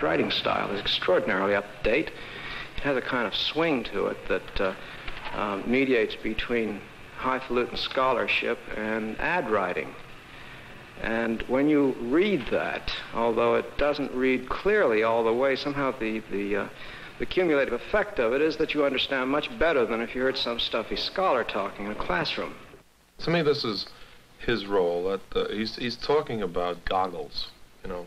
writing style is extraordinarily up to date. It has a kind of swing to it that uh, uh, mediates between highfalutin scholarship and ad writing. And when you read that, although it doesn't read clearly all the way, somehow the, the, uh, the cumulative effect of it is that you understand much better than if you heard some stuffy scholar talking in a classroom. To me, this is his role. He's he's talking about goggles, you know,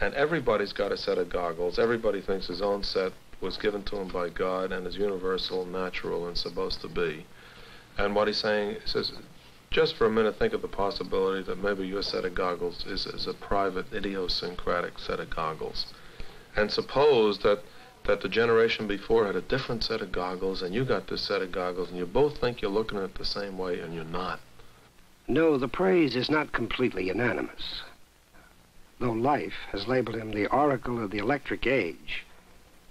and everybody's got a set of goggles. Everybody thinks his own set was given to him by God and is universal, natural, and supposed to be. And what he's saying he says, just for a minute, think of the possibility that maybe your set of goggles is, is a private, idiosyncratic set of goggles, and suppose that that the generation before had a different set of goggles and you got this set of goggles and you both think you're looking at it the same way and you're not. No, the praise is not completely unanimous. Though Life has labeled him the oracle of the electric age,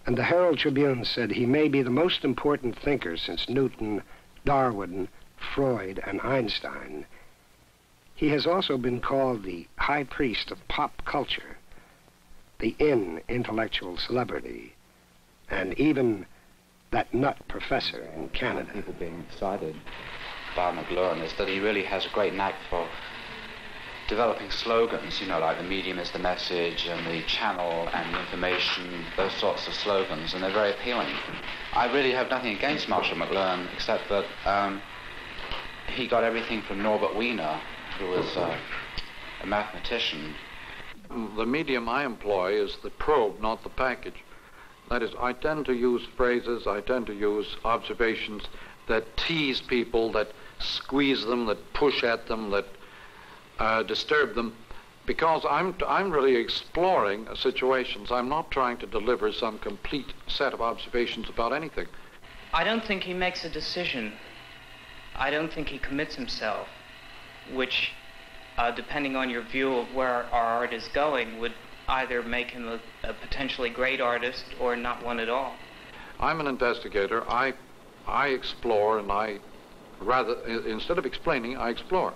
and the Herald Tribune said he may be the most important thinker since Newton, Darwin, Freud, and Einstein, he has also been called the high priest of pop culture, the in intellectual celebrity, and even that nut professor in Canada. People being excited by McLuhan is that he really has a great knack for developing slogans, you know, like the medium is the message and the channel and the information, those sorts of slogans, and they're very appealing. I really have nothing against Marshall McLuhan except that um, he got everything from Norbert Wiener, who was uh, a mathematician. The medium I employ is the probe, not the package. That is, I tend to use phrases, I tend to use observations that tease people, that squeeze them, that push at them, that uh, disturb them, because I'm, I'm really exploring situations. I'm not trying to deliver some complete set of observations about anything. I don't think he makes a decision. I don't think he commits himself, which, uh, depending on your view of where our art is going, would either make him a, a potentially great artist or not one at all. I'm an investigator. I, I explore and I rather, instead of explaining, I explore.